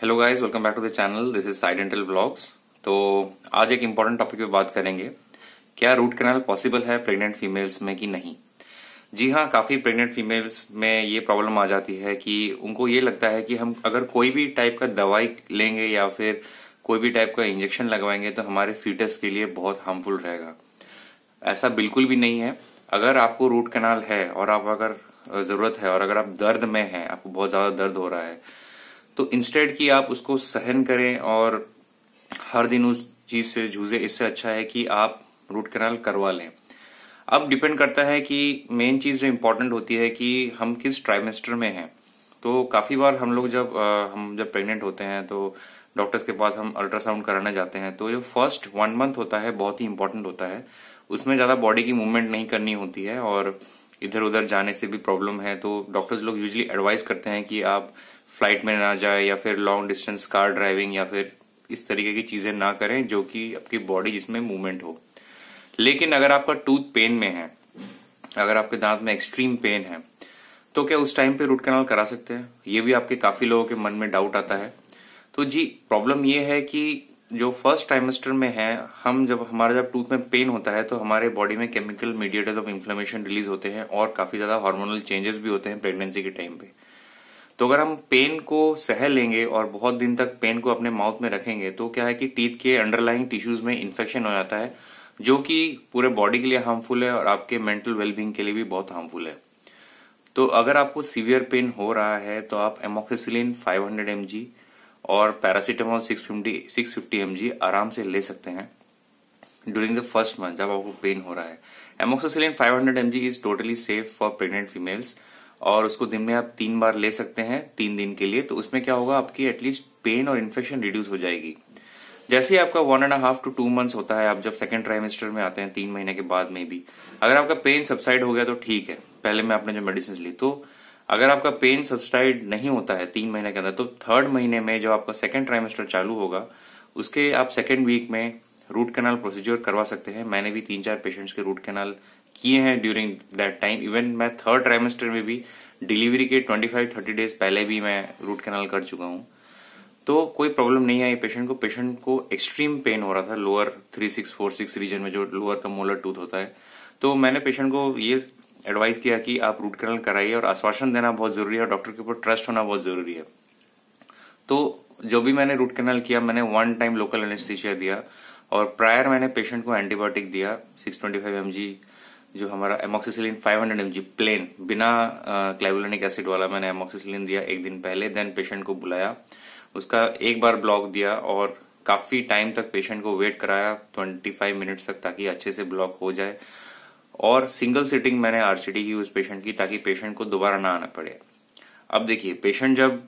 Hello guys welcome back to the channel this is side dental vlogs तो आज एक important topic पे बात करेंगे। क्या रूट कैनाल पॉसिबल है प्रेग्नेंट फीमेल्स में कि नहीं? जी हाँ काफ़ी प्रेग्नेंट फीमेल्स में ये प्रॉब्लम आ जाती है कि उनको ये लगता है कि हम अगर कोई भी टाइप का दवाई लेंगे या फिर कोई भी टाइप का इंजेक्शन लगवाएँगे तो हमारे फीटस के लिए बहुत हार्मफुल रहेगा। ऐसा बिल्कुल भी नहीं है। अगर आपको रूट कैनाल है और आप अगर ज़रूरत है और अगर आप दर्द में हैं, आपको बहुत ज़्यादा दर्द हो रहा है तो इंस्टेड की आप उसको सहन करें और हर दिन उस चीज़ से जूझे इससे अच्छा है कि आप रूट कैनाल करवा लें। अब डिपेंड करता है कि मेन चीज़ जो इम्पोर्टेंट होती है कि हम किस ट्राइमेस्टर में हैं। तो काफ़ी बार हम लोग जब आ, हम जब प्रेग्नेंट होते हैं तो डॉक्टर्स के पास हम अल्ट्रासाउंड कराने जाते हैं। तो जो फ़र्स्ट वन मंथ होता है बहुत ही इंपॉर्टेंट होता है। उसमें ज़्यादा बॉडी की मूवमेंट नहीं करनी होती है और इधर उधर जाने से भी प्रॉब्लम है। तो डॉक्टर्स लोग यूजली एडवाइस करते हैं कि आप फ़्लाइट में ना जाए या फिर लॉन्ग डिस्टेंस कार ड्राइविंग या फिर इस तरीके की चीज़ें ना करें जो कि आपकी बॉडी जिसमें मूवमेंट हो। लेकिन अगर आपका टूथ पेन में है, अगर आपके दांत में एक्सट्रीम पेन है तो क्या उस टाइम पे रूट कैनाल करा सकते हैं? ये भी आपके काफ़ी लोगों के मन में डाउट आता है। तो जी प्रॉब्लम ये है कि जो फ़र्स्ट टाइमेस्टर में है, हम जब, हमारा जब टूथ में पेन होता है तो हमारे बॉडी में chemical mediators of inflammation release होते हैं और काफ़ी ज़्यादा हार्मोनल चेंजेस भी होते हैं प्रेगनेंसी के टाइम पे। तो अगर हम पेन को सह लेंगे और बहुत दिन तक पेन को अपने माउथ में रखेंगे तो क्या है कि टीथ के अंडरलाइंग टिश्यूज में इन्फेक्शन हो जाता है, जो कि पूरे बॉडी के लिए हार्मफुल है और आपके मेंटल वेलबींग के लिए भी बहुत हार्मफुल है। तो अगर आपको सीवियर पेन हो रहा है तो आप एमोक्सिसिलिन 500 हंड्रेड और पैरासीटामोल 650 650 एमजी आराम से ले सकते हैं ड्यूरिंग द फ़र्स्ट मंथ जब आपको पेन हो रहा है। Amoxicillin 500 hundred is totally safe for pregnant females और उसको दिन में आप तीन बार ले सकते हैं, तीन दिन के लिए। तो उसमें क्या होगा, आपकी एटलीस्ट पेन और इन्फेक्शन रिड्यूस हो जाएगी। जैसे ही आपका one and half two two months होता है, आप जब सेकंड ट्राइमेस्टर में आते हैं, तीन महीने के बाद में भी। अगर आपका पेन सब्साइड हो गया तो ठीक है, पहले में आपने जो मेडिसिन ली। तो अगर आपका पेन सब्साइड नहीं होता है तीन महीने के अंदर तो थर्ड महीने में जो आपका सेकेंड ट्राइमेस्टर चालू होगा, उसके आप सेकेंड वीक में रूट कैनाल प्रोसीजर करवा सकते हैं। मैंने भी तीन चार पेशेंट्स के रूट कैनाल किए हैं ड्यूरिंग दैट टाइम इवन मैं थर्ड ट्राइमेस्टर में भी डिलीवरी के 25 30 डेज़ पहले भी मैं रूट कैनाल कर चुका हूँ। तो कोई प्रॉब्लम नहीं आई पेशेंट को। पेशेंट को एक्सट्रीम पेन हो रहा था lower three six four six region में जो लोअर का मोलर टूथ होता है। तो मैंने पेशेंट को ये एडवाइस किया कि आप रूट कैनाल कराइए और आश्वासन देना बहुत ज़रूरी है और डॉक्टर के ऊपर ट्रस्ट होना बहुत ज़रूरी है। तो जो भी मैंने रूट कैनाल किया, मैंने वन टाइम लोकल एनेस्थीसिया दिया और प्रायर मैंने पेशेंट को एंटीबायोटिक दिया 625 एमजी जो हमारा एमोक्सिसिलिन 500 हंड्रेड प्लेन बिना क्लाइवुलिनिक एसिड वाला मैंने एमोक्सिसिलिन दिया एक दिन पहले देन पेशेंट को बुलाया। उसका एक बार ब्लॉक दिया और काफ़ी टाइम तक पेशेंट को वेट कराया 25 मिनट्स तक ताकि अच्छे से ब्लॉक हो जाए। और सिंगल सिटिंग मैंने आरसीटी की उस पेशेंट की ताकि पेशेंट को दोबारा ना आना पड़े। अब देखिए पेशेंट जब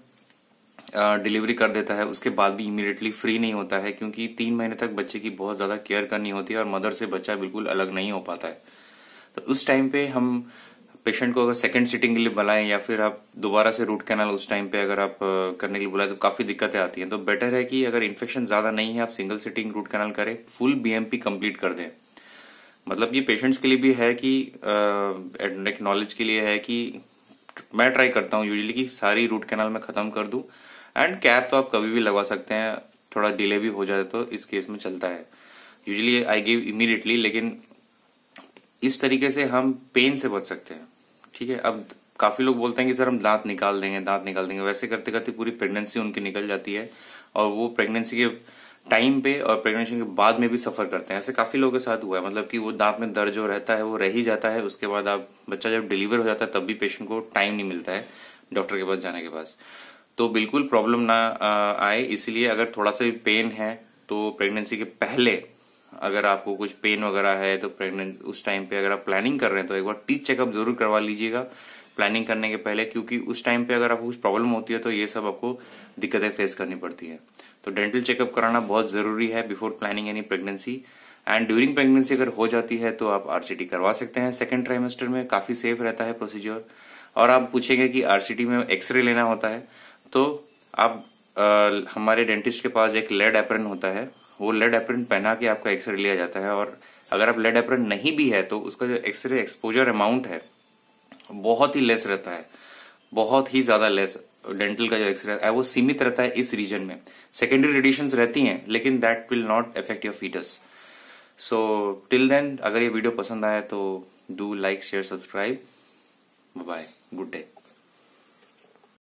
डिलीवरी कर देता है, उसके बाद भी इमीडिएटली फ्री नहीं होता है, क्योंकि तीन महीने तक बच्चे की बहुत ज़्यादा केयर करनी होती है और मदर से बच्चा बिल्कुल अलग नहीं हो पाता है। तो उस टाइम पे हम पेशेंट को अगर सेकंड सिटिंग के लिए बुलाएँ या फिर आप दोबारा से रूट कैनाल उस टाइम पे अगर आप करने के लिए बुलाएँ तो काफ़ी दिक्कतें आती हैं। तो बेटर है कि अगर इन्फेक्शन ज़्यादा नहीं है, आप सिंगल सिटिंग रूट कैनाल करें फुल बीएमपी कंप्लीट कर दें। मतलब ये पेशेंट्स के लिए भी है कि एक नॉलेज के लिए है कि मैं ट्राई करता हूँ यूजली कि सारी रूट कैनाल में खत्म कर दू। एंड कैप तो आप कभी भी लगवा सकते हैं, थोड़ा डिले भी हो जाए तो इस केस में चलता है। यूजली आई गिव इमीडिएटली लेकिन इस तरीके से हम पेन से बच सकते हैं। ठीक है? अब काफ़ी लोग बोलते हैं कि, सर, हम दांत निकाल देंगे, दांत निकाल देंगे। वैसे करते करते पूरी प्रेगनेंसी उनकी निकल जाती है और वो प्रेगनेंसी के टाइम पे और प्रेगनेंसी के बाद में भी सफ़र करते हैं। ऐसे काफ़ी लोगों के साथ हुआ है। मतलब कि वो दांत में दर्द जो रहता है, वो रह ही जाता है। उसके बाद आप, बच्चा जब डिलीवर हो जाता है, तब भी पेशेंट को टाइम नहीं मिलता है डॉक्टर के पास, जाने के पास। तो बिल्कुल प्रॉब्लम ना आए। इसलिए अगर थोड़ा सा भी पेन है तो प्रेगनेंसी के पहले अगर आपको कुछ पेन वगैरह है तो प्रेगनेंट उस टाइम पे अगर आप प्लानिंग कर रहे हैं तो एक बार टीथ चेकअप ज़रूर करवा लीजिएगा। प्लानिंग करने के पहले क्योंकि उस टाइम पे अगर आपको कुछ प्रॉब्लम होती है तो ये सब आपको दिक्कतें फेस करनी पड़ती है। तो डेंटल चेकअप कराना बहुत ज़रूरी है before planning any pregnancy and during pregnancy अगर हो जाती है तो आप आरसीटी करवा सकते हैं। सेकेंड ट्राइमेस्टर में काफ़ी सेफ़ रहता है प्रोसीजर और आप पूछेंगे कि आरसीटी में एक्सरे लेना होता है तो आप आ, हमारे डेंटिस्ट के पास एक लेड एप्रन होता है। वो लेड एप्रन पहना के आपका एक्सरे लिया जाता है और अगर आप लेड एप्रन नहीं भी है तो उसका जो एक्सरे एक्सपोजर अमाउंट है, बहुत ही लेस रहता है। बहुत ही ज़्यादा लेस डेंटल का जो एक्सरे है, वो सीमित रहता है इस रीजन में। सेकेंडरी रेडिएशन रहती हैं, लेकिन that will not affect your foetus so till then अगर ये वीडियो पसंद आया तो do like share subscribe bye good day